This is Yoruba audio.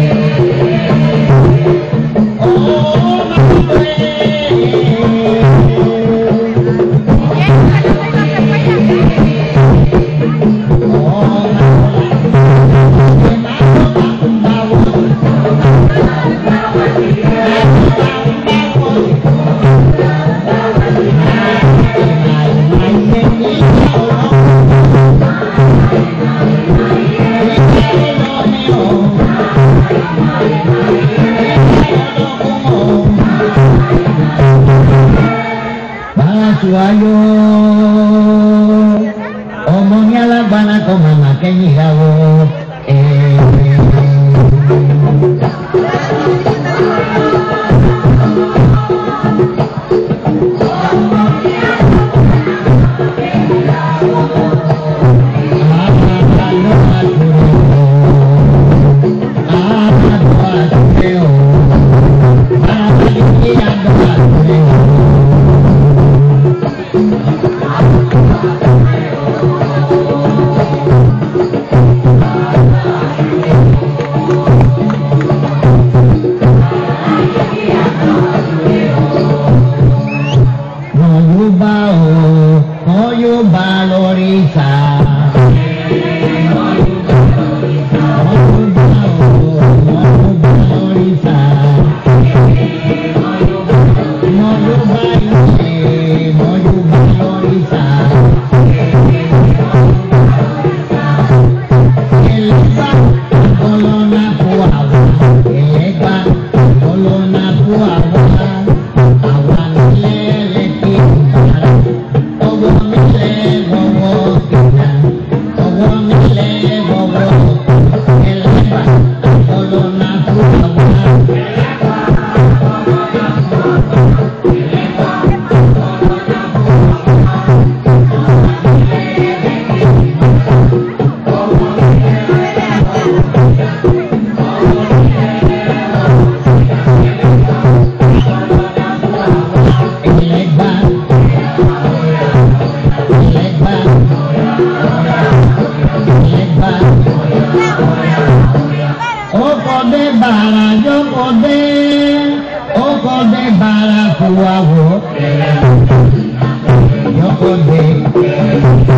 Thank you. ju ayọ̀ ọmọ ní alágbára kọ màmá kẹ́yìn ìyàwó ẹ̀ẹ́dẹ̀ẹ́dẹ́. ọbẹ̀ bàrà jókòó bẹ́ ọkọ̀ ọbẹ̀ bàrà kò wá wọ̀ jókòó bẹ́.